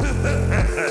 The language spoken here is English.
ha ha ha